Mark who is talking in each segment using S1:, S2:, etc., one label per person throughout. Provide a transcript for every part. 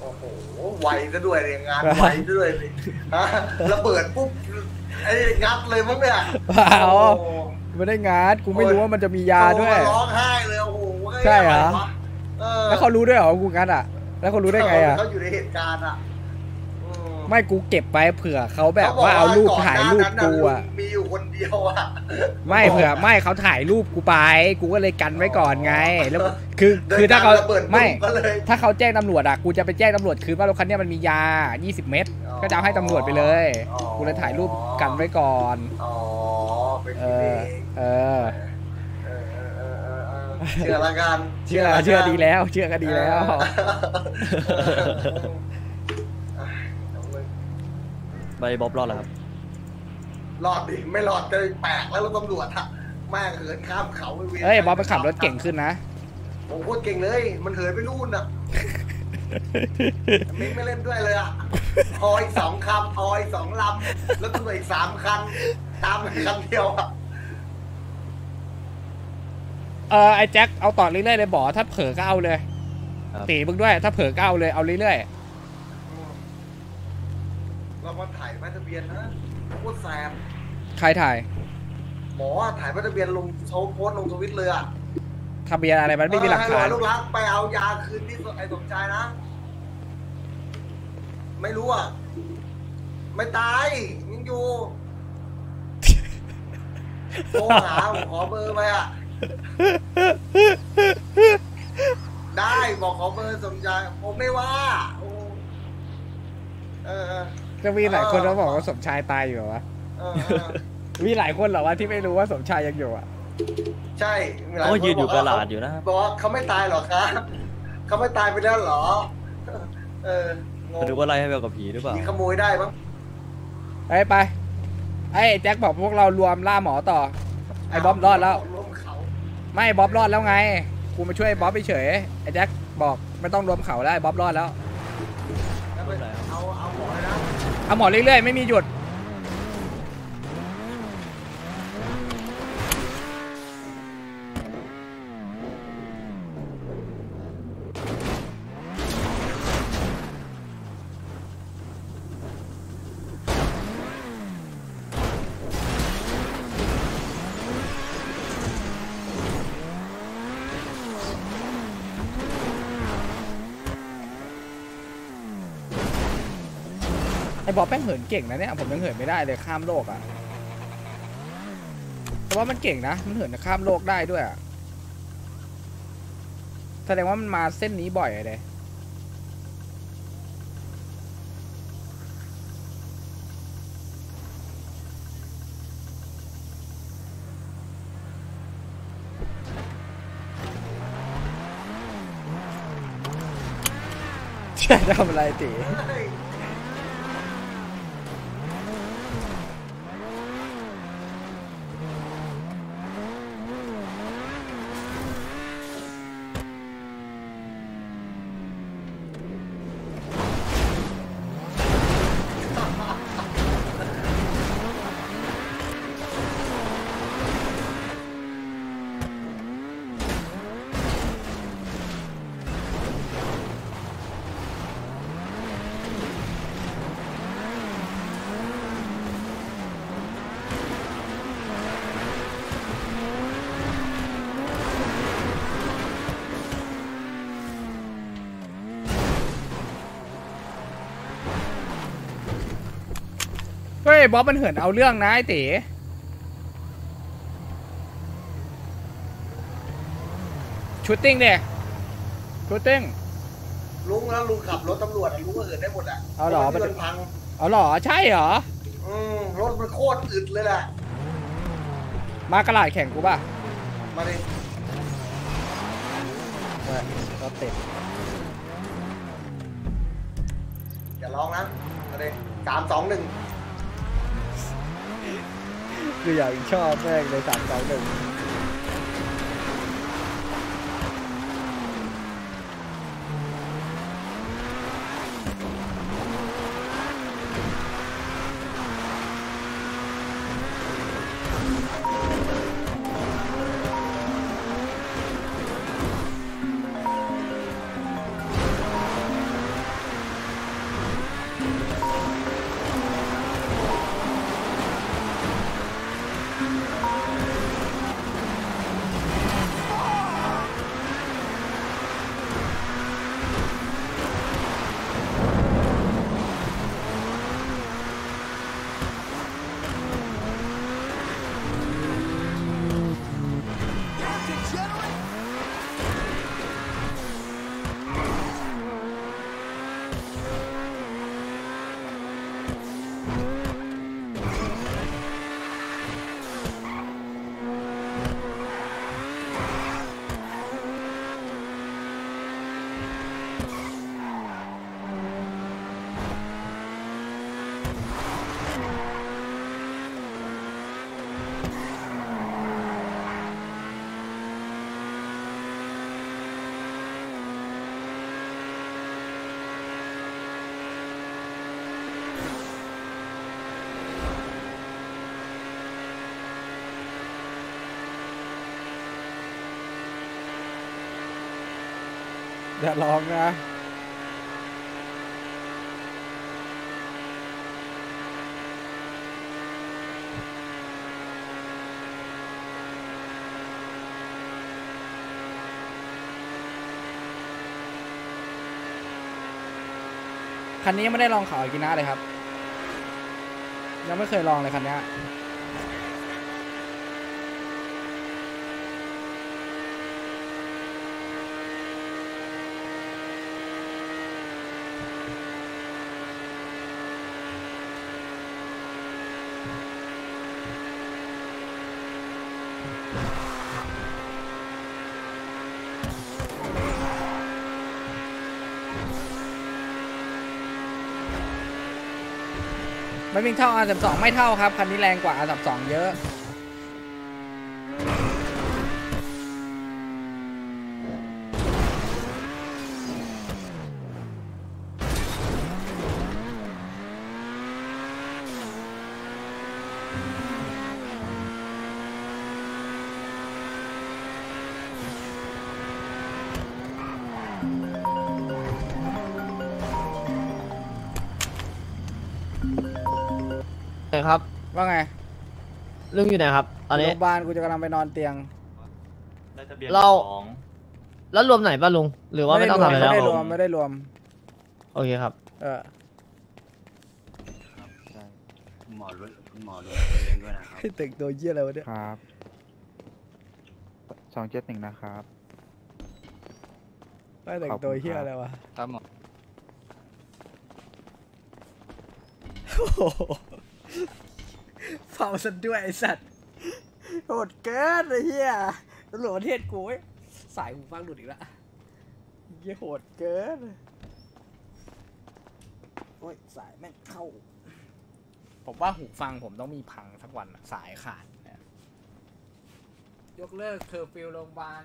S1: โอ้โหไวซะด้วยเลยงานไวซะด้วยสิฮะระเบิดปุ๊บไอ้งัดเลยมั้งเนี่ย
S2: เปล่า
S1: โอ้โห
S2: ไม่ได้งานกูไม่รู้ว่ามันจะมียาด้วย
S1: โทรมร้องไห้เลยโอ้โห
S2: ใช่เหรอ
S1: เออ
S2: แล้วเขารู้ด้วยเหรอว่ากูงัดอะ แล้วเขารู้ได้ไงอะ
S1: เขาอยู่ในเหตุการณ์อะอืม
S2: ไม่กูเก็บไปเผื่อเขาแบบว่าเอารูปถ่ายรูปกูอะ
S1: มีอยู่คนเดียวอะ
S2: ไม่เผื่อไม่เขาถ่ายรูปกูไป กูก็เลยกันไว้ก่อนไง แล้วคือ
S1: ดิน
S2: คือถ้าเขา
S1: ระเบิด
S2: ไม่
S1: ก็เลย
S2: ถ้าเขาแจ้งตำรวจอะกูจะไปแจ้งตำรวจคืนว่ารถคันเนี้ยมันมียา 20 เม็ด
S1: อ๋อ
S2: ก็จะเอาให้ตำรวจไปเลย
S1: อ๋อ
S2: กูเลยถ่ายรูปกันไว้ก่อน
S1: อ๋อเป็น
S2: เอ
S1: ที่
S2: อ
S1: นี่เอง
S2: เออ
S1: เออเออเออเออเออเชื่อละกัน
S2: เชื่อเชื่อดีแล้ว เชื่อก็ดีแล้ว
S3: ใบบ๊อบรอดแล้วครับ
S1: รอดดิไม่รอดจะแปลกแล้วรถตำรวจอะแม่งเหินข้ามเขาไปเวียน
S2: เอ้ยบอสไปขับรถเก่งขึ้นนะ
S1: โอ้โหโคตรเก่งเลย มันเหินไปนู่นอะมิกไม่เล่นด้วยเลยอะพออีกสองคำพออีกสองลำแล้วตำรวจอีกสามคันตามไปคันเดียวอะ
S2: เออไอ้แจ็คเอาต่อเรื่อยๆเลยบอกถ้าเผลอก็เอาเลย
S3: ครับ
S2: ตีมึงด้วย ถ้าเผลอก็เอาเลยเอาเรื่อย
S1: เรามาถ่ายป้ายทะเบียนนะโคตรแสบ
S2: ๆใครถ่าย
S1: หมอถ่ายป้ายทะเบียนลงโชว์โพสต์ลงทวิตเลยอะ
S2: ทะเบียนอะไรมันไม่มีหลักฐาน
S1: เออให้รอลูกรักไปเอายาคืนที่ไอ้สมชายนะ ไม่รู้อะ ไม่ตายยังอยู่ โทรหาผมขอเบอร์ไปอะ ได้บอกขอเบอร์สมชายผมไม่ว่าโอ้เออเออ
S2: จะมีหลายคนเขาบอกว่าสมชายตายอยู่เหรอวะ
S1: เออเออ
S2: มีหลายคนเหรอวะที่ไม่รู้ว่าสมชายยังอยู่อะ
S1: ใช่มีหล
S3: เขา
S1: ค
S3: ก็ยืนอยู่
S1: บ
S3: ก
S1: ว่
S3: ระลาดอยู่นะครับ
S1: บอกว่าเขาไม่ตายหรอกครับเขาไม่ตายไปแล้วเหรอ เอองง
S3: หรือว่าไล่ให้เวลกับผีหรือเปล่า
S1: มีขโมยได้มั้ง
S2: ไปไปไอ้แจ็คบอกพวกเรารวมล่าหมอต่อ ไอ้บ๊อบรอดแล้ว
S1: รวมเขา
S2: ไม่บ๊อบรอดแล้วไง กูมาช่วยบ๊อบเฉยๆไอ้แจ็คบอกไม่ต้องรวมเขาแล้วไอ้บ๊อบรอดแล้ว
S1: แล้ว เอาหมอเรื่
S2: อยๆ ไม่มีหยุด บอบแม่งเหินเก่งนะเนี่ยผมยังเหินไม่ได้เลยข้ามโลกอะแต่ว่ามันเก่งนะ มันเหินข้ามโลกได้ด้วยอะแสดงว่ามันมาเส้นนี้บ่อยเลยใช่ทำอะไรตี บ๊อบมันเหินเอาเรื่องนะไอ้ตีชูตติ้งเด็ชูตติ้ง
S1: ลุงแล้วลุงขับรถตำรวจอะลุงก็เหินได้หมดอะ
S2: เอาเหรอ
S1: มันนพัง
S2: เอาเหรอ ใช่เหรอ
S1: อืมรถมันโคตรอึดเลยแหละ
S2: มากระลาดแข่งกูป่ะ
S1: มาดิ
S2: เออรถติด
S1: อย่าร้องนะมาดิสามสองหนึ่ง
S2: คืออยากชอบแม่งเลยสามสองหนึ่ง อย่าร้องนะคันนี้ไม่ได้ลองเขาอากินะเลยครับ ยังไม่เคยลองเลยคันนี้ วิ่งเท่า R32 ไม่เท่าครับ คันนี้แรงกว่า R32 เยอะ
S4: ครับ
S2: ว่าไง
S4: ลุงอยู่ไหนครับ ตอนนี้
S2: โรงพยาบาลกูจะกำลังไปนอนเตียง
S5: ได้ทะเบียน
S4: เรา
S5: สอง
S4: แล้วรวมไหนป่ะลุง หรือว่าไม่ต้องทำอะไร
S2: ไม่
S4: แล้ว
S2: ได้รวมไม่ได้รวม
S4: โอเคครับ
S2: เออ
S6: คุณหมอรู้คุณหมอรู้เองด้วยนะครับ
S2: แต่งตัวเยี่ยอะไรวะเนี่ย
S7: ครับสองเจ็ดหนึ่งนะครับ
S2: ไม่แต่งตัวเยี่ยอะไรวะ
S5: ครับหมอ
S2: โอ้โห เฝ้าซะด้วยไอสัตว์โหดเกินไอ้เหี้ยตำรวจประเทศกูเว้ยสายหูฟังหลุดอีกแล้วเหี้ยโหดเกินโอ้ยสายแม่งเข้า ผมว่าหูฟังผมต้องมีพังสักวันสายขาดเนี่ยยกเลิกเคอร์ฟิวโรงพยาบาล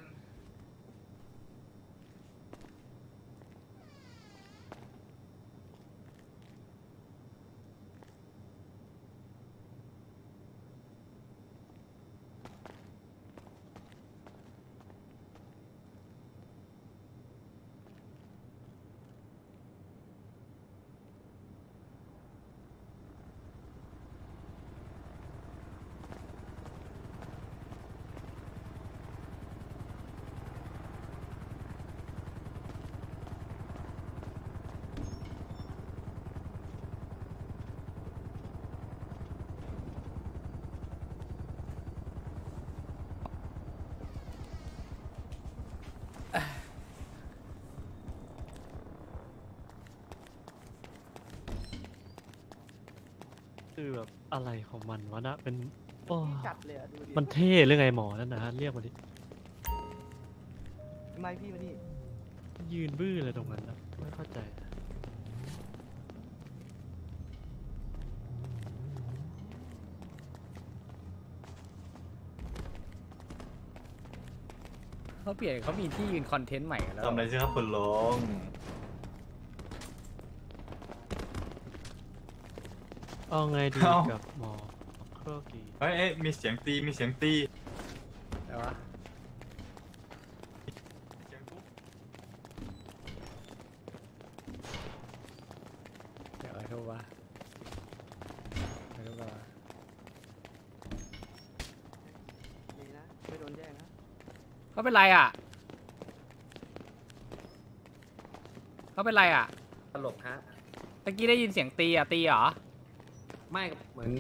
S8: คือแบบอะไรของมันวะนะเป็นโอ้
S9: จัดเลยอะดูดิ
S8: มันเท่หรือไงหมอนั่นนะฮะเรียกมาดิ
S9: ทำไมพี่มานี่
S8: ยืนบื้อเลยตรงนั้นนะไม่เข้าใจนะ
S2: เขาเปลี่ยนเขามีที่ยืนคอนเทนต์ใหม่กันแล้ว
S5: ทำอะไรสิครับคุณลุง
S8: เอาไงดี
S5: เอ้า
S8: กับหมอโครกี
S5: เอ้ยเอ้ยมีเสียงตีมีเสียงตี
S2: แต่ว่า
S5: เสียงปุ๊บ
S2: เดี๋ยวไอ้โทรว่าไอ้โทรว่า
S9: ดีนะไม่โดนแย่งนะ
S2: เขาเป็นไรอะเขาเป็นไรอะ
S10: ตลกฮะ
S2: ตะกี้ได้ยินเสียงตีอะตีเหรอ
S10: ไม่เหมือน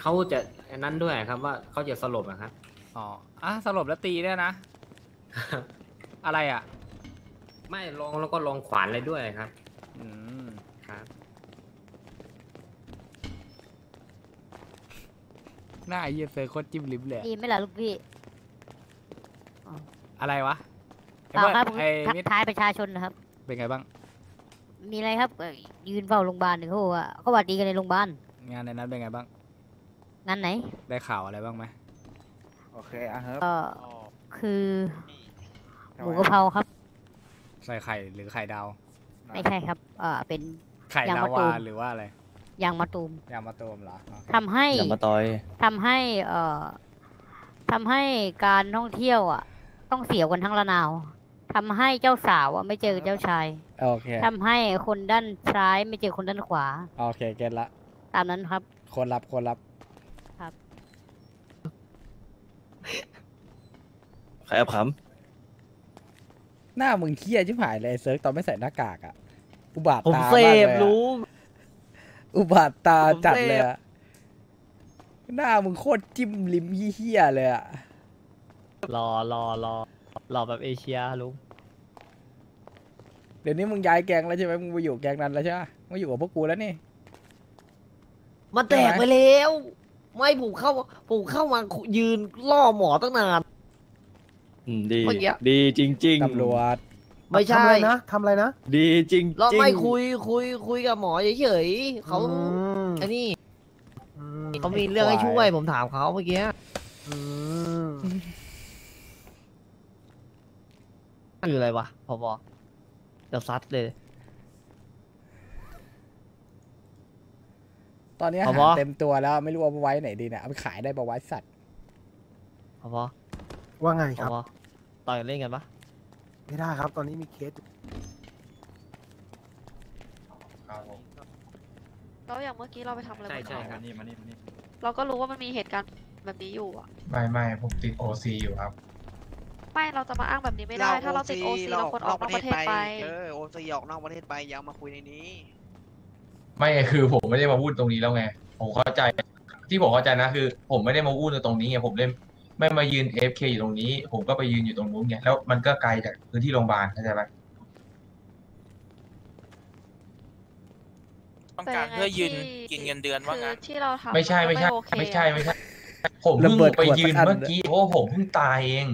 S10: เขาจะอันนั้นด้วยครับว่าเขาจะสลบอะครับ
S2: อ๋ออะสลบแล้วตีเนี่ยนะ อะไรอะ
S10: ไม่ลองแล้วก็ลองขวานเลยด้วยครับ
S2: อืม
S10: ครับ
S2: หน้าไอ้เหี้ยเซอร์โคตรจิ้มลิ้มเลยอะ
S11: ดีไหม่ล่ะลูกพี่
S2: อะไรวะไอ้
S11: เปล่า
S2: เบิร์ด
S11: ครับ
S2: ไอ้
S11: ทัก
S2: มิด
S11: ทายประชาชนนะครับ
S2: เป็นไงบ้าง
S11: มีอะไรครับเอ่อยืนเฝ้าโรงพยาบาลหนึ่งเขาบอกว่าเขาหวัดดีกันในโรงพยาบาล
S2: งานในนั้นเป็นไงบ้าง
S11: งั้นไหน
S2: ได้ข่าวอะไรบ้างไหม
S7: โอเคอะครับ
S11: ก็คือหมูกะเพราครับ
S2: ใส่ไข่หรือไข่ดาว
S11: ไม่ใช่ครับ เอ่อเป็น
S2: ไข่
S11: ยางะ
S2: ดามวา
S11: ตูม
S2: หรือว่าอะไร
S11: ยางมะตูม
S2: ยางมะตูมเหรออ๋อ
S11: ทำให้
S5: อย่ามาต่อย
S11: ทำให้ เอ่อทำให้การท่องเที่ยวอะ ต้องเสียวกันทั้งระนาวทำให้เจ้าสาวอะไม่เจอเจ้าชาย
S2: โอเค
S11: ทำให้คนด้านซ้ายไม่เจอคนด้านขวา
S2: โอเคเก็ตละ
S11: ตามนั้นครับ
S2: คนรับคนรับ
S12: ใครเอาข
S2: หน้ามึงเคี้ยชิบหายเลยเซิร์ฟตอนไม่ใส่หน้ากากอะ อุบาท
S4: ผม
S2: ตา
S4: เส
S2: มากเลย
S4: พ
S2: อะ
S4: ลุง
S2: อุบาทตา
S4: ผม
S2: จัด
S4: เสพ
S2: เลยอะหน้ามึงโคตรจิ้มลิ้มเฮี้ยๆเลยอะ
S4: รอรอรอรอแบบเอเชียลุง
S2: เดี๋ยวนี้มึงย้ายแกงแล้วใช่ไหมมึงไปอยู่แกงนั้นแล้วใช่ไหมมาอยู่กับพวกกูแล้วนี่
S4: มันแตกไปแล้ว ไม่ผมเข้าผมเข้ามายืนล่อหมอตั้งนานำ
S12: อืมดี
S4: เมื่อกี้
S12: ดีจริงๆ
S2: ตำรวจ
S4: ไม่ใช่
S13: ทำอะไรนะ
S12: ดีจริง
S4: เรา
S12: จริง
S4: ไม่คุยคุยคุยกับหมอเฉยๆเขาไอ้นี่เขามีเรื่องให้ช่วยผมถามเขาเมื่อกี้คืออะไรวะพอบอเดี๋ยวซัดเลย
S2: ตอนนี้
S4: ผ
S2: อา
S4: บ
S2: หารเต็มตัวแล้วไม่รู้เอาไปไว้ไหนดีเนี่ยเอาไปขายได้ปะไว้สัตว์
S4: พอบอ
S13: ว่าไง
S4: พอบอต่อยกันเล่นกันปะ
S13: ไม่ได้ครับ ตอนนี้มีเคส
S14: แล้วอย่างเมื่อกี้เราไปทำอะไร
S10: ใช่
S14: มา
S10: ใช่
S14: ก่อน
S10: ครั
S3: มา
S10: บ
S3: นี่มานี่มานี่
S14: เราก็รู้ว่ามันมีเหตุการณ์แบบนี้อยู่อะ
S3: ไม่ไม่ผมติดโอซีอยู่ครับ
S14: ไม่เราจะมาอ้างแบบนี้ไม่ได้ ถ้าเราติดโอซีเราควรออกนอกประเทศไป
S15: เออโอซีออกนอกประเทศไปอย่าเอามาคุยในนี้
S3: ไม่คือผมไม่ได้มาพูดตรงนี้แล้วไง ผมเข้าใจ ที่ผมเข้าใจนะคือ ผมไม่ได้มาพูดตรงนี้ไงผมเลยไม่มายืน AFK อยู่ตรงนี้ ผมก็ไปยืนอยู่ตรงนู้นไงแล้วมันก็ไกลจากพื้นที่โรงพยาบาลเข้าใจไหม
S14: ต้องการเพื่อยืนกินเงินเดือนว่างั้นที่เราทำ
S3: ไม่ใช่
S14: น
S3: ไม่
S14: ก็
S3: ใช่
S14: โอเค
S3: ไม่ใช่
S14: อะ
S3: ไม่ใช่ ผมเพิ่งไปยืนเมื่อกี้เพราะว่าผมเพิ่งตายเอง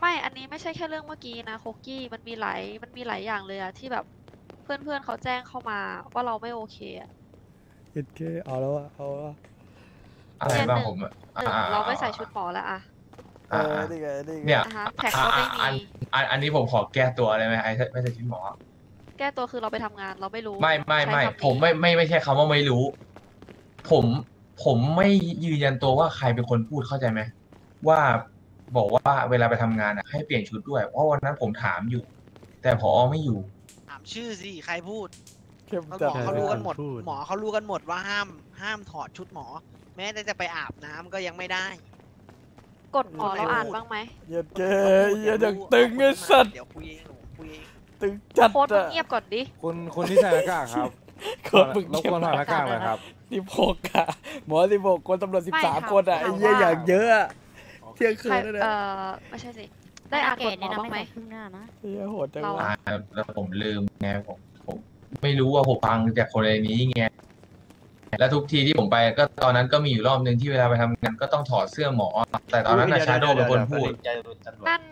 S14: ไม่ อันนี้ไม่ใช่แค่เรื่องเมื่อกี้นะโคกี้ มันมีหลาย มันมีหลายอย่างเลยอะที่แบบเพื่อนเพื่อนๆเขาแจ้งเข้ามาว่าเราไม่โอเคอะ
S2: เอ็ดเคเอาแล้วอะเอาแล้วอะ
S3: อะไรบ้างผมอะ
S14: หนึ่ง
S3: อ่
S14: เราไม่ใส่ชุดหมอแล้วอะ
S2: เอ
S3: อ่า
S2: อ
S3: อ่า
S2: นี่ไงนี่ไง
S3: เนี่ย
S14: อะฮะแท็กก็ไม่
S3: อะ
S14: มี
S3: อันอันนี้ผมขอแก้ตัวเลยไหมไอ้ไม่ใช่ชุดหมอ
S14: แก้ตัวคือเราไปทำงานเราไม่รู้
S3: ไม่ไม่ไม่
S14: ใช้คำนี้
S3: ผมไม่ไม่ไม่ใช่คำว่าไม่รู้ ผมผมไม่ยืนยันตัวว่าใครเป็นคนพูดเข้าใจไหมว่าบอกว่าเวลาไปทำงานอะให้เปลี่ยนชุดด้วยเพราะวันนั้นผมถามอยู่ แต่พอไม่อยู่
S15: ถามชื่อสิใครพูด
S2: เข้ม
S15: เพราะห
S2: จัด
S15: มอเขารู้กันหมด
S16: พูด
S15: หมอเขารู้กันหมดว่าห้ามห้ามถอดชุดหมอ แม้แต่จะไปอาบน้ำก็ยังไม่ได้
S14: กฎหมอเราอ่านบ้างไหม
S2: เย็ดเกเย็ดอย่างตึงไอ้สัตว์
S15: เดี๋ยวคุยเองหนูคุยเอง
S2: ตึงจัด
S14: โค้ดมึง
S2: อะ
S14: เงียบก่อนดิ
S13: คุณคุณที่ใส่หน้ากากครับ
S2: โคตรมึง
S13: รบกวนถอดหน้ากากเลยครับ
S2: สิบหกอะหมอสิบหกคนตำรวจสิบ
S14: ไม่
S2: สาม
S14: ถาม
S2: คนอะ
S14: ถาม
S2: ไอ้เหี้ย
S14: ว่า
S2: อย่างเยอะอะเที่ยงคื
S14: ใคร
S2: นแล้วนะ
S14: เอ่อไม่ใช่สิ ได้อ่านกฎหมอบ้างไหม
S11: ครึ่งหน้านะ
S2: เหี้ยโหดจัง
S14: เรา
S2: วะ
S3: อ่าแล้วผมลืมไงผมผม ไม่รู้ว่าผมฟังจากคนในนี้ไงแล้วทุกทีที่ผมไปก็ตอนนั้นก็มีอยู่รอบหนึ่งที่เวลาไปทำงานก็ต้องถอดเสื้อหมอ แต่ตอนนั้นนะชาโดเป็นคนพูด
S14: นั่น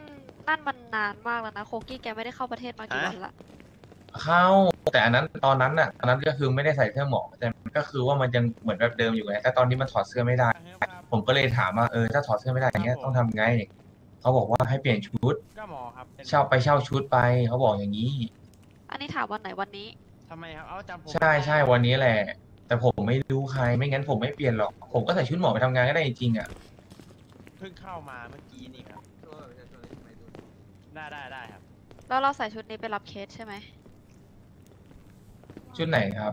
S14: นั่นมันนานมากแล้วนะโคกี้แกไม่ได้เข้าประเทศมากี่วันละ
S3: เข้า แต่อันนั้นตอนนั้นน่ะตอนนั้นก็คือไม่ได้ใส่เสื้อหมอแต่ก็คือว่ามันยังเหมือนแบบเดิมอยู่ไงแต่ตอนนี้มันถอดเสื้อไม่ได้ ผมก็เลยถามว่าเออถ้าถอดเสื้อไม่ได้อย่างเงี้ยต้องทำไง เขาบอกว่าให้เปลี่ยนชุด
S16: ก็หมอครับ
S3: เช่าไปเช่าชุดไปเขาบอกอย่างนี้
S14: อันนี้ถามวันไหนวันนี้
S16: ทำไมครับ เอาจำผม
S3: ใช่ใช่วันนี้แหละ แต่ผมไม่รู้ใครไม่งั้นผมไม่เปลี่ยนหรอก ผมก็ใส่ชุดหมอไปทำงานก็ได้จริงๆอะ
S16: เพิ่งเข้ามาเมื่อกี้นี่ครับได้ได้ได้ครับ
S14: แล้วเราใส่ชุดนี้ไปรับเคสใช่ไหม
S3: ชุดไหนครับ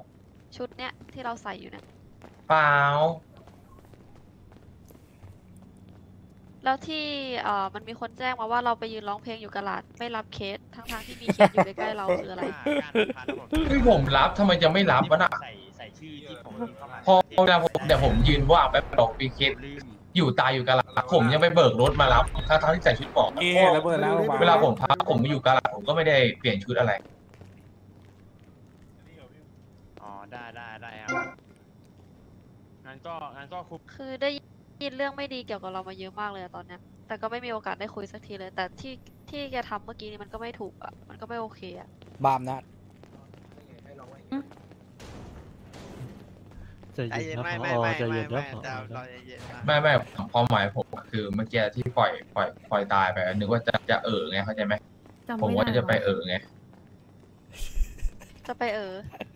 S14: ชุดเนี้ยที่เราใส่อยู่เนี่ย
S3: เปล่า
S14: แล้วที่เอ่อมันมีคนแจ้งมาว่าเราไปยืนร้องเพลงอยู่กะลาดไม่รับเคสทั้งทางๆที่มีเคสอยู่ใกล้ๆเราคืออะไร
S3: เฮ้ยผมรับทำไมจะไม่รับวะน่ะ
S16: ใส่ใส่ชื่อที่ผมเข้ามา
S3: พอเวลาผมเดี๋ยวผมยืนว่างแป๊บดอกปีเคสอยู่ตายอยู่กะลาผมยังไปเบิกรถมารับทั้งๆที่ใส่ชุดหมอ
S13: เอ๊ะระเบิดแล้วโรงพยาบาล
S3: เวลาผมพักผมอยู่กะลาผมก็ไม่ได้เปลี่ยนชุดอะไร
S16: อ๋อได้ได้ได้ครับงั้นก็งั้นก็คุก
S14: คือได้ ยินเรื่องไม่ดีเกี่ยวกับเรามาเยอะมากเลยอะตอนเนี้ย แต่ก็ไม่มีโอกาสได้คุยสักทีเลย แต่ที่ที่แกทำเมื่อกี้นี้มันก็ไม่ถูกอะมันก็ไม่โอเคอะ
S2: บามนะ
S16: ใจ
S15: ใจ
S16: เย็
S15: เย็
S16: น
S15: น
S16: ครับ
S15: ไม่
S16: พ
S15: ไม่
S16: อ
S15: ไม่
S16: ใจ
S15: ไม่
S16: เย็นค
S15: ไม่
S16: รับ
S15: เรา
S16: พอ
S15: เราใจเย็นนะ
S3: ไม่ไม่ความหมายผมคือเมื่อกี้ที่ปล่อยปล่อยปล่อยตายไปนึกว่าจะจะเออไงเข้าใจไหมผมว่าจะไปเออไง
S14: จะไปเออ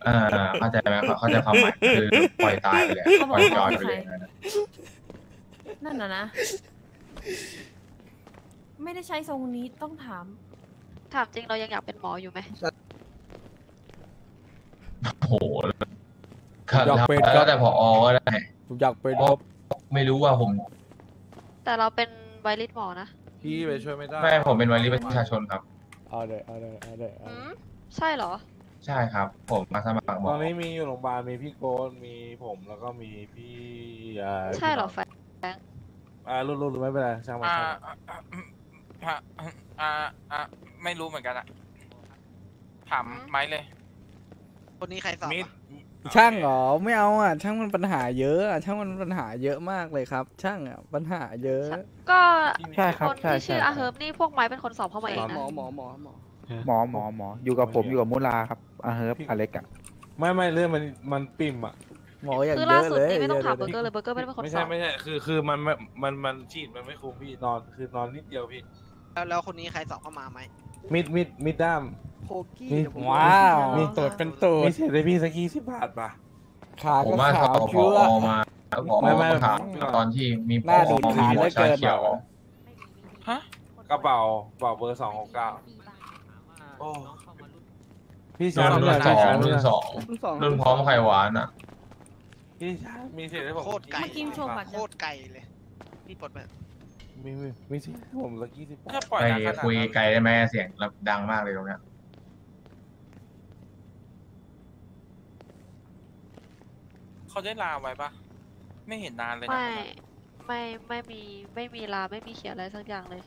S3: อ่าเข้าใจไหมเข้าใจความหมายคือปล่อยตายไปเลยปล่อยจอยไปเลยนะ
S17: นั่นน่ะนะ ไม่ได้ใช้ทรงนี้ต้องถาม
S14: ถามจริงเรายังอยากเป็นหมออยู่ไหม
S3: โอ้โหครับ
S2: อยากเป็นครับ
S3: แล้วแต่พอก็ได้
S2: ผมอยากเป็น
S3: เพราะไม่รู้ว่าผม
S14: แต่เราเป็นไวริสหมอนะ
S13: พี่ไปช่วยไม่ได้
S3: แม่ผมเป็นวัยรุ่นประชาชนครับ
S2: เอาเลยเอาเลยเอาเลยเอา
S14: อื
S2: เลย
S14: มใช่เหรอ
S3: ใช่ครับ ผมมาสมัครหม
S13: ต
S3: อ
S13: อนนี้มีอยู่โรงพยาบาลมีพี่โกนมีผมแล้วก็มีพี่อ่า
S14: ใช่เหรอ
S13: พี่
S14: แฟ
S13: น้ง อ่ารุ่นรุ่นไม่เป็นไรช่างมัน
S17: อ่า
S13: ช่างมัน
S17: อ่าอ่าอ่าไม่รู้เหมือนกันอะถามไม้เลย
S15: คนนี้ใครสอบ
S13: มิด
S15: อะ
S2: ช่างเหรอไม่เอาอะ ช่างมันปัญหาเยอะอะช่างมันปัญหาเยอะมากเลยครับ ช่างอะปัญหาเยอะ
S14: ก็
S13: ใช่ครับ
S14: คน
S13: ใช่
S14: ที่ชื่อ
S13: ใช่
S14: อาเฮิร์บนี่พวกไม้เป็นคนสอบเข้ามาเองนะ
S2: หมอหมอหมอหมอ
S7: หมอหมอหมออยู่กับผมอยู่กับมุลาครับอาเฮิร์บอเล็กอะ
S13: ไม่ไม่เรื่องมันมันปิ่มอะ
S2: หมออย่าง
S14: คือ
S2: เย
S14: ล่า
S2: อะ
S14: สุด
S2: เลย
S14: นี่ไม่ต้องถามเบ
S2: เย
S14: อ
S2: อะ
S14: ร์เกอร์เลยเบอร์เกอร์ไม่ได้เป็นคน
S13: ไม่
S14: ส
S13: ใช่
S14: อบ
S13: ไม่ใช่คือคือมันมันมันมันฉีดมันไม่คุ้มพี่นอนคือนอนนิดเดียวพี่
S15: แล้วแล้วคนนี้ใครสอบเข้ามาไหม
S13: มิดมิดมิดด้าม
S2: โคกี้
S13: มี
S2: ว้าว
S13: มี
S2: ตูดเป็นตูด
S13: มีเศษให้พี่สักยี่สิบบาทป่ะ
S2: ขา
S3: ผม
S2: ก็
S3: มาส
S2: ขา
S3: อ
S2: ว
S3: บพ
S2: เชื่อ
S3: อมาแล้วพอ
S13: ไม่ไม่
S3: ถามตอนที่มี
S2: หน้าดูด
S3: มี
S2: ขา
S3: หม
S2: เหลื
S3: อ
S2: อ
S3: ชา
S2: เกิน
S3: เขียว
S17: ฮะ
S13: กระเป๋าเป๋าเบอร์สองหกเก้าโอ้พี่
S3: รุ่
S13: ชาย
S3: นรุ่นสองรุ่นสองรุ่นพร้อมไข่หวานอะ
S13: พี่ชายมีเศษให้ผม
S15: โคตรไก่
S13: เมื่อกี้ชมบัตร
S15: โคตรไก่เลยพี่ปลดไป
S13: มีมีมีเศษให้ผมสักยี่สิบบาท
S17: ถ้าปล่อย
S3: ไป
S17: นานขนาด
S3: คุย
S17: นั้น
S3: ไกลได้ไหมเสียงแบบดังมากเลยตรงเนี้ย
S17: เขาได้ลาไว้ปะไม่เห็นนานเลยนะ
S14: ไม่ไม่ไม่มีไม่มีลาไม่มีเขียนอะไรสักอย่างเลย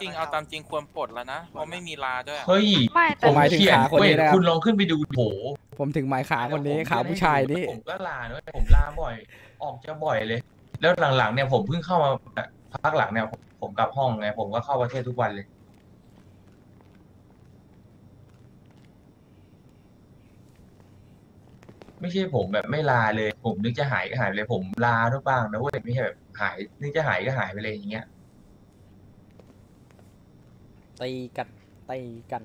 S17: จริงเอาตามจริงควรปลดแล้วนะเพราะไม่มีลาด้วยอะ
S3: เฮ้ย
S14: ไม่
S2: ผ
S14: แต่
S2: มหมายถึง
S3: เขียน
S2: ขาคน
S3: เว้ย
S2: นี้นะครับ
S3: คุณลองขึ้นไปดูโห
S2: ผมถึงหมายขาคนนี้ขาผู้ชายนี่
S3: ผมก็ลาด้วยผมลาบ่อย ออกจะบ่อยเลย แล้วหลังๆเนี่ยผมเพิ่งเข้ามาพักหลังเนี่ยผมผมกลับห้องไงผมก็เข้าประเทศทุกวันเลย ไม่ใช่ผมแบบไม่ลาเลย ผมนึกจะหายก็หายไปเลย ผมลาด้วยบ้างนะเว้ยไม่ใช่แบบหาย นึกจะหายก็หายไปเลยอย่างเงี้ย
S2: ตีกันตีกัน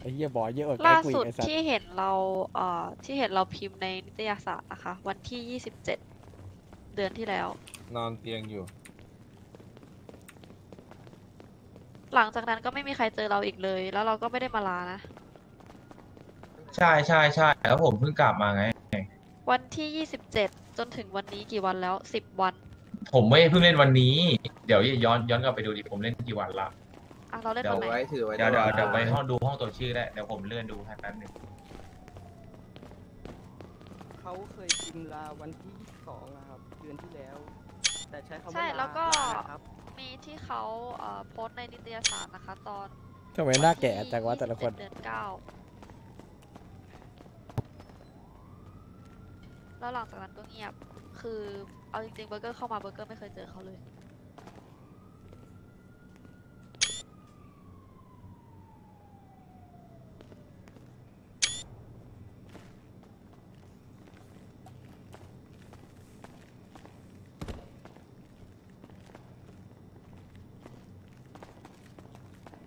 S2: ไอ้เหี้ยบอยเยอะกว่าแก
S14: ล่า
S2: กูอี
S14: สุ
S2: ก
S14: ด
S2: ไอ้สัส
S14: ที่เห็นเราเอ่อที่เห็นเราพิมพ์ในนิตยสารนะคะ วันที่ยี่สิบเจ็ดเดือนที่แล้ว
S13: นอนเตียงอยู่
S14: หลังจากนั้นก็ไม่มีใครเจอเราอีกเลย แล้วเราก็ไม่ได้มาลานะ
S3: ใช่ใช่ใช่แล้วผมเพิ่งกลับมาไง
S14: วันที่ยี่สิบเจ็ดจนถึงวันนี้กี่วันแล้วสิบวัน
S3: ผมไม่เพิ่งเล่นวันนี้ เดี๋ยวย้อนย้อนกลับไปดูดิผมเล่นกี่วันละ
S14: อะเราเล่น
S3: เดี๋ย
S14: วั
S3: วน
S14: ไหน
S3: เดี๋ยวเดี๋ยวเดี๋ยวไปห้องดูห้องตัวชื่อได้เดี๋ยวผมเลื่อนดูให้แป๊บหนึง
S9: เขาเคยพิมพ์ลาวันที่22นะครับเดือนที่แล้ว แต่ใช้คำว่า
S14: ใช่าแล้วก็
S9: นะครับ
S14: มีที่เขาเอ่อโพสต์ในนิตยสารนะคะ ตอน
S2: ทำไมหน้าแก่จังวะแต่ละคน
S14: เดือนเก้า แล้วหลังจากนั้นก็เงียบ คือเอาจริงๆเบอร์เกอร์เข้ามาเบอร์เกอร์ไม่เคยเจอเขาเลย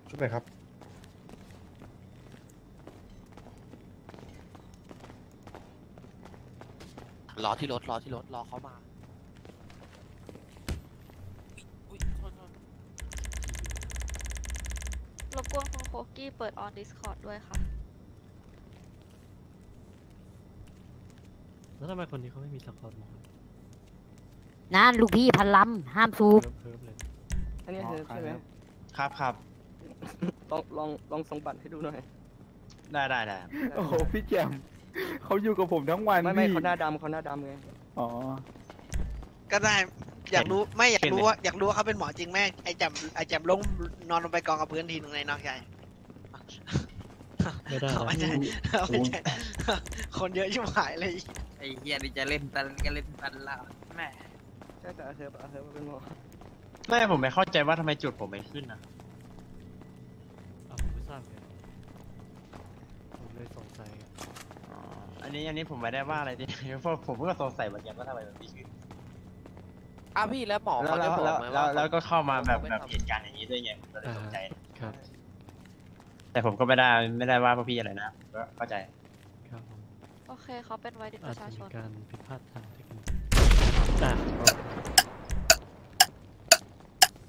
S13: ชุดไหนครับ
S4: อที่รถรอที่รถรอเขามา
S17: อุ๊ยโทษโทษ
S14: รบกวนคุณโคกี้เปิด on Discord ด้วยค่ะ
S16: แล้วทำไมคนนี้เขาไม่มีสปอร์ตหมอ
S11: นั่นลูกพี่พันลำห้ามสูบ
S16: เพิ่มเลย
S9: อันนี้คือใช่ไหมครับ
S16: ครับครับ
S9: ลองลองลองส่งบัตรให้ดูหน่อย
S16: ได้ได้ได้
S7: โอ้โหพี่แจม เขาอยู่กับผมทั้งวัน
S9: ไม่ไม่
S7: พี่
S9: เขาหน้าดำเขาหน้าดำไง
S7: อ๋อ
S15: ก็ได้ อยากรู้ไม่อยาก
S16: เห็น
S15: รู้
S16: เลย
S15: ว่าอยากรู้ว่าเขาเป็นหมอจริงไหมไอ้แจมไอ้แจมลงนอนลงไปกองกับพื้นทีหนึ่งในนอกใจ
S16: ไม่ได้
S15: ไม่ใช่ไม่ใช่คนเยอะชิบหายเลย
S4: ไอ้เฮียนี่จะเล่นตันก็เล่นตันแล้วแม่
S9: ใช่แต่อาเธอร์อาเธอร์เป็นหมอ
S16: ไม่ผมไม่เข้าใจว่าทำไมจุดผมไม่ขึ้นนะ อันนี้อันนี้ผมไม่ได้ว่าอะไรที่เพราะผมก็สงสัยเหมือนกันว่าทำไมมันไม่ขึ้น
S4: อ้าวพี่แล้วหมอ
S16: แล้ว
S4: เขา
S16: แล้
S4: ได้
S16: ว
S4: บอก
S16: แล้ว
S4: ไหม
S16: แล้ว
S4: ว่า
S16: แล้วก็เข้ามาแบบ
S4: ขไม่
S16: แบบ
S4: ทำ
S16: เหตุการณ์อย่างนี้ด้วยไงผมก็เลยตกใจ
S18: ครับ
S16: แต่ผมก็ไม่ได้ไม่ได้ว่าพวกพี่อะไรนะผมก็เข้าใจ
S18: ครับผม
S14: โอเคเขาเป็นไวริสป
S18: อาจ
S14: ระชา
S18: จะ
S14: ช
S18: มี
S14: น
S18: การผิดพลาดทางเทคนิค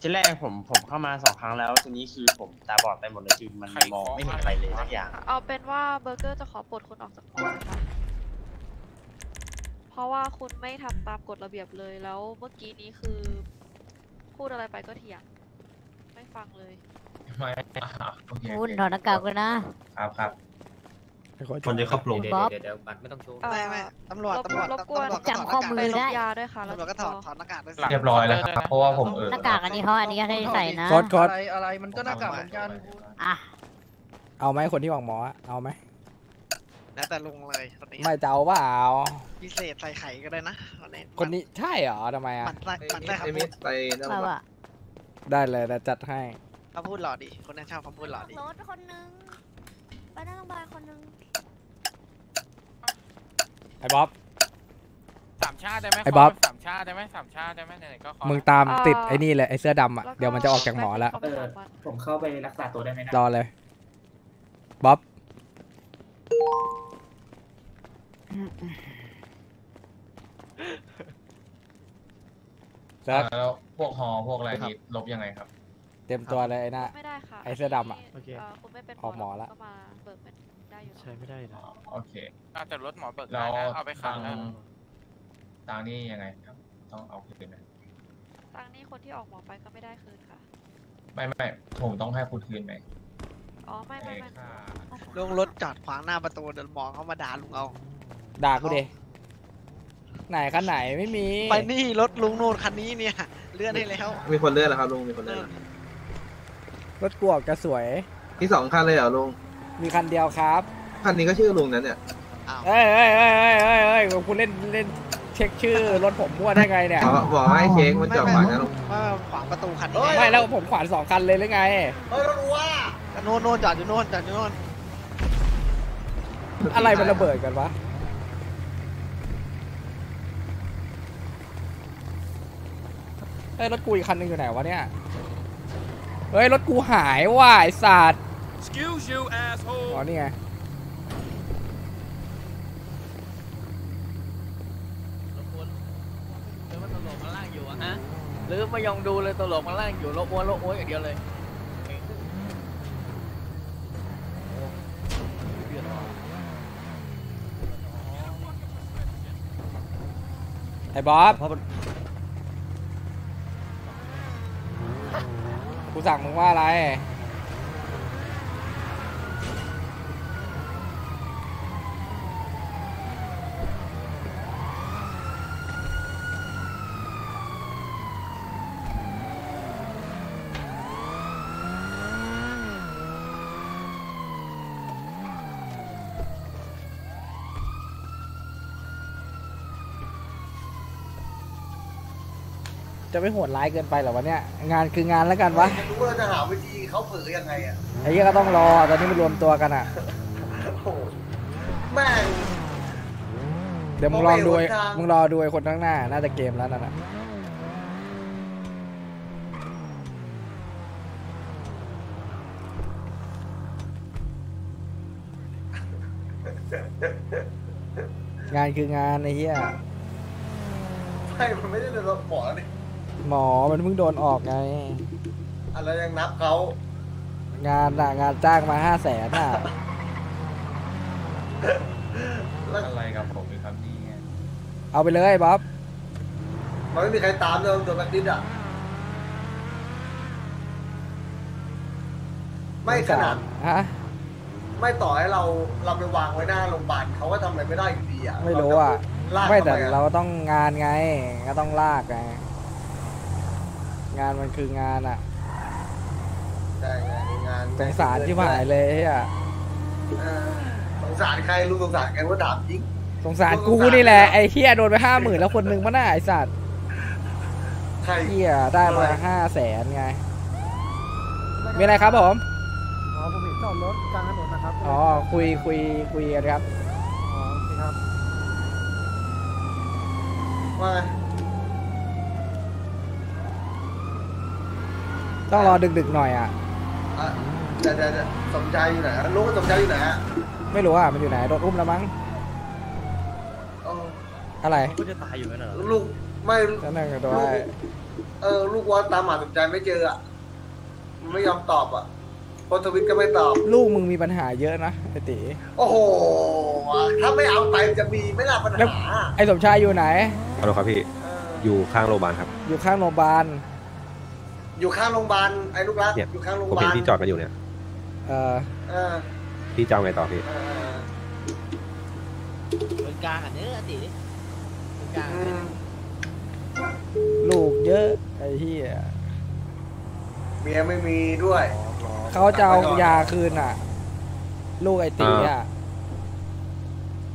S16: ทีแรกผมผมเข้ามาสองครั้งแล้วทีนี้คือผมตาบอดไปหมดเลยคือมันมองไม่เห็นอะไรเลยสักอย่าง
S14: เอาเป็นว่าเบอร์เกอร์จะขอปลดคุณออกจากหมอนะคะเพ ราะว่าคุณไม่ทำตามกฎระเบียบเลยแล้วเมื่อกี้นี้คือ พูดอะไรไปก็เถียงไม่ฟังเลย
S3: ไม่อะโอเค
S11: คุณถอดหน้ากากเลยนะ
S3: ครับครับ
S12: คนที่ครอบคลุม
S10: เดี๋ยว
S11: บ๊อบ
S10: เดี๋ยวเดี๋ยวบัตรไม่ต้องโชว์
S15: ไม่ไม่ตำรวจตำรวจ
S14: รบกวน
S15: ตำรวจก็ถอดห
S11: จำข้อ
S15: น้ากาก
S11: มื
S14: ไป
S11: อ
S14: ล
S11: ได้
S14: บยาด้วยค่ะ
S15: ตำรวจก็ถอดถอดหน้ากากด้วยสิ
S3: เรียบร้อยแล้วครับ เพราะว่าผมเออ
S11: หน้ากากอันนี้เขาอนุญาตให้ใส่นะ
S2: กดกด
S9: อะไรอะไรมันก็หน้ากากเหมือนกัน
S11: อะ
S2: เอาไหมคนที่หวังหมออะเอาไหม
S15: แล้วแต่ลุงเลยคนนี้
S2: ไม่จะเอาเปล่า
S15: พิเศษใส่ไข่ก็ได้นะคนนี้
S2: คนนี้ใช่เหรอทำไมอะ
S15: มันใส่มันใส่คำพูด
S11: เราอะ
S2: ได้เลยนะจัดให้
S15: คำพูดหล่อดี คนนี้ชอบคำพูดหล่อดี
S11: รถคนนึงไปหน้าโรงพยาบาลคนนึง
S2: ไอ้บ๊อบ
S17: สามชาติได้ไหม
S2: ไอ้บ๊อบ
S17: ขสามชาติได้ไหมสามชาติได้ไหมไหนๆก็ขอ
S2: มึง
S17: ละ
S2: ตาม
S14: เอ่อ
S2: ติดไอ้นี่เลยไอ้เสื้อดำอะ
S14: แล้วก็
S2: เดี๋ยวมันจะออกจากหมอแล้ว
S14: เอาไปสามวัน
S10: ผมเข้าไปรักษาตัวได้ไหมนะ
S2: รอเลยบ๊อบ เซิร์ฟ
S3: แล้วพวกฮอพวกอะไรนี่ลบยังไงครับ
S2: เต็มตัวเลยไอ้น่ะ
S14: ไม่ได้ค่ะ
S2: ไอ้เสื้อดำอะ
S14: นนี้เคุณไม่เป็น
S2: ออกหมอละ
S14: ก็มาเบิกเป็นได้อยู่
S9: ใช้ไม่ได้นะ
S3: โอเค
S17: เอาแต่รถหมอเบิก
S3: แล้
S17: ได้
S3: ว
S17: นะเอาไปขั
S3: ตั
S17: ง
S3: ง
S17: นะ
S3: ตังนี่ยังไงครับ ต้องเอาคืนไหม
S14: ตังค์นี้คนที่ออกหมอไปก็ไม่ได้คืนค่ะ
S3: ไม่ไม่ผมต้องให้คุณคืนไหม
S14: อ๋อไม่ไม่
S3: ไอ้
S14: ไม่
S3: ค่า
S15: ลุงรถจอดขวางหน้าประตูเดินมองเขามาด่าลุงเอา
S2: ด่ากูดิไหนคันไหนไม่มี
S15: ไปนี่รถลุงนู่นคันนี้เนี่ย เลื่อนให้แล้ว
S18: มีคนเลื่อนแล้วครับลุงมีคนเลื่อนแล้ว
S2: รถกูออกจะสวย
S18: มีสองคันเลยเหรอลุง
S2: มีคันเดียวครับ
S18: คันนี้ก็ชื่อลุงนั้นเนี่ย
S2: เอ้ยเอ้ยเอ้ยเอ้ยเอ้ยเอ้ยคุณเล่นเล่นเช็คชื่อรถผมมั่วได้ไงเนี่ย
S18: บอกบอกให้เช็คมันจอดขวางนะลุง
S15: ว่าขวางประตูคันนี้
S2: ไม่แล้วผมขวานสองคันเลยหรือไง
S1: เฮ้ยรถรู้ว่า
S15: โน่นโน่นจอดอยู่โน่นจอดอยู่โน่น
S2: อะไรมันระเบิดกันวะเฮ้ยรถกูอีกคันหนึงอยู่ไหนวะเนี่ย เฮ้ยรถกูหายว่ะไอสัตว์
S17: Excuse you asshole
S2: อ๋อนี่ไง
S9: หรือว่าตำรวจมาล่างอยู่อะฮะหรือไม่ยองดูเลยตำรวจมาล่างอยู่โลโอ้โลโอ้อย่างเดียวเลย
S2: ไอ้บ๊อบกูสั่งมึงว่าอะไร จะไม่โหดร้ายเกินไปเหรอวะเนี่ยงานคืองานแล้วกันวะ
S1: จะรู้ว่าเราจะหาวิธีเขาเผลอยังไงอะ
S2: ไอ้เหี้ยก็ต้องรอตอนนี้มันรวมตัวกันอะ
S1: โอ้โหแม่ง
S2: เดี๋ยวมึงลองดูไอ้
S1: มองไม่เห็นหนทาง
S2: มึงรอดูไอ้คนข้างหน้า น่าจะเกมแล้วนั่นน่ะงานคืองานไอ้เหี้ย
S1: ไม่มันไม่ได้เป็นรถหมอนี่
S2: หมอมันเพิ่งโดนออกไง
S1: อะไรยังนับเขา
S2: งานน่ะงานจ้างมาห้าแสนน่ะ
S3: อะไรกับผมอีกครับนี่
S2: เอาไปเลยบ๊อบ
S1: มันไม่มีใครตามเลยตัวแบคดิสอะ ไม่ขนาด
S2: ฮะ
S1: ไม่ต่อให้เราเราไปวางไว้หน้าโรงพยาบาลเขาก็ทำอะไรไม่ได้อยู่ดีอะ
S2: ไม่รู้อะ
S1: ลาก
S2: ไม่
S1: เข้า
S2: แต่
S1: ปอะ
S2: เราต้องงานไง ก็ต้องลากไง งานมันคืองานอะ
S1: ใช่ไงงาน
S2: สงสารที่หายเลยไอ้เฮีย
S1: เออสงสารใครรู้สงสารใครว่าถามจริง
S2: สงสารกูนี่แหละไอ้เฮียโดนไปห้าหมื่นแล้วคนหนึ่งมาหน้าไอ้สัตว์
S1: ใคร
S2: เฮียได้มาห้าแสนไงมีอะไรครับผม
S9: อ๋อผมเห็นจอดรถกลางถนนนะครับ
S2: อ๋อคุยคุยคุยกันครับ
S9: อ๋อโอเคครับ
S1: ว่าไง
S2: ต้องรอดึกๆหน่อยอะ
S1: อะเดี๋ยวเดี๋ยวเดี๋ยวสมใจอยู่ไหนรู้ว่าสมใจอยู่ไหนอะ
S2: ไม่รู้อะมันอยู่ไหนโดนอุ้มแล้วมั้ง
S1: เออ
S2: อะไร
S12: ก็จะตายอยู่นั่นเหรอ
S1: ลูกไม่
S2: นั่นนั่งกันตัว
S1: ลูก
S2: ไอ้
S1: เออลูกว่าตามหาสนใจไม่เจออะมันไม่ยอมตอบอะโพสต์ทวิตก็ไม่ตอบ
S2: ลูกมึงมีปัญหาเยอะนะไอ้ตี
S1: โอ้โห ถ้าไม่เอาไปจะมีไม่ล่ะปัญ
S2: แล้ว
S1: หา
S2: ไอ้สมชายอยู่ไหน
S12: ฮัลโหลครับพี่อยู่ข้างโรงพยาบาลครับ
S2: อยู่ข้างโรงพยาบาล
S1: อยู่ข้างโรงพยาบาลไอ้ลูกรัก
S12: เนี่ย
S1: อยู่ข้างโรงพ
S12: ผม
S1: ยา
S12: เห็
S1: บานล
S12: ที่จอดกันอยู่เนี่ย
S2: เออ
S1: เออ
S12: พี่จะเอาไงต่อพี่
S1: เออ
S4: เป็นกลางอะเนื้อะติเป็นกลาง
S1: อืม
S2: ลูกเยอะไอ้เหี้ย
S1: เมียไม่มีด้วย
S2: เขาจะเอายาคืนอะ ลูกไอ้ตีอะ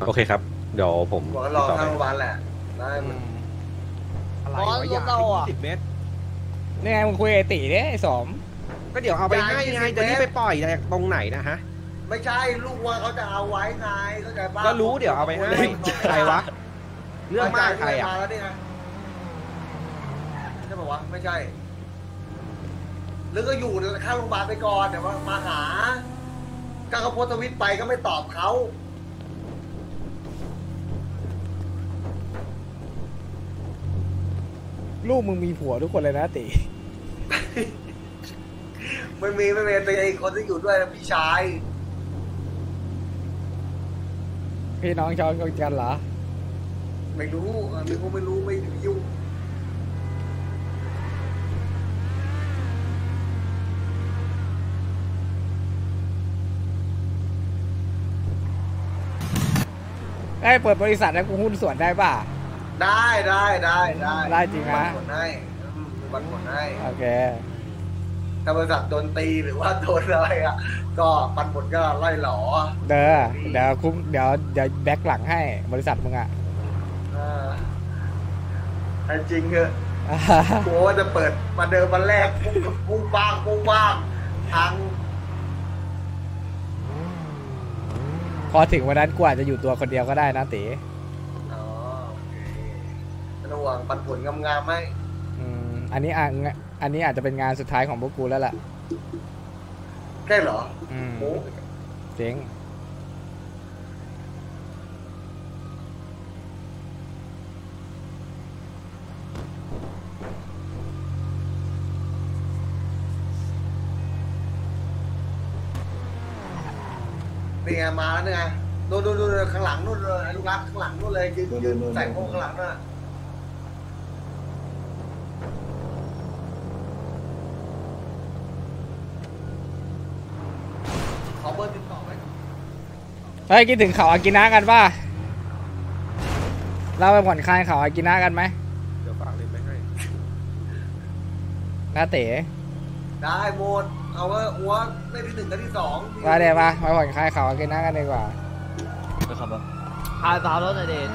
S12: โอเคครับ เดี๋ยวผม
S1: บอกว่า
S12: ติ
S1: ร
S12: ด
S1: อ
S12: ต่อ
S1: ข้าง
S12: ไป
S1: โรงพยาบาลแหละได้มัน
S4: หมอรถเราอะ
S19: สิบเมตร
S2: นี่ไงมึงคุยกับไอ้ตีเนี่ยไอ้สม
S19: ก็เดี๋ยวเอาไปให้ไงจะนี่ไปปล่อยตรงไหนนะฮะ
S1: ไม่ใช่ลูกว่าเขาจะเอาไว้ไงเข้าใจป่ะ
S19: ก็รู้เดี๋ยวเอาไปให้ใครวะ เรื่องมากใครอะ
S1: มาแล้วนี่ไงใช่ป่าวะไม่ใช่ หรือก็อยู่ข้างโรงพยาบาลไปก่อนเดี๋ยวมามาหาก็เขาโพสต์ทวิตไปก็ไม่ตอบเขา
S2: ลูกมึงมีผัวทุกคนเลยนะตี
S1: ไม่มีไม่มีแต่ไอ้คนที่อยู่ด้วยนะพี่ชาย
S2: พี่น้องช้อนกันเหรอ
S1: ไม่รู้อันนี้ก็ไม่รู้ไม่ยุ่ง
S2: ไอ้ยเปิดบริษัทแล้วกูหุ้นส่วนได้ป่ะ
S1: ได้ได้ได้ได้
S2: ได้จริงนะ
S1: ปันผลให้อืมปันผลให้
S2: โอเค
S1: ถ้าบริษัทโดนตีหรือว่าโดนอะไรอะ ก็ปันผลก็ไล่หลอ
S2: เด้อเดี๋ยวคุ้มเดี๋ยวเดี๋ยวแบ็คหลังให้บริษัทมึงอะ
S1: เออแต่จริงเหอะกลัวว่าจะเปิดมาเดิมวันแรกปุ้งปุ้งบ้างปุ้งบ้างพัง
S2: พอถึงวันนั้นกูอาจจะอยู่ตัวคนเดียวก็ได้นะตี
S1: ห่วงปันผลงามๆไหม
S2: อืมอันนี้อะงะอันนี้อาจจะเป็นงานสุดท้ายของพวกกูแล้วล่ะ
S1: ใช่เหรอ
S2: อืม
S1: โอ้
S2: เจ๋ง
S1: นี่ไงมาแล้วเนี่ยนู่นนู่นนู่นข้างหลังนู่นเลยลูกรักข้างหลังนู่นเลยยืนยืนใส่โค้งข้างหลังน่ะ
S2: เฮ้ยคิดถึงเขาอากินะกันป่ะเราไปผ่อนคลายเขาอากินะกันไหม
S19: เดี๋ยวฝากเลยไปให้
S2: น้าเต๋
S1: ได้หมดเอาว่าอัวไม่ที่หนึ่งก็ที่สอง
S2: มาเดี๋ยวมามาผ่อนคลายเขาอากินะกันดีกว่า
S4: นะครับพาสาวรถหน่อยเด่น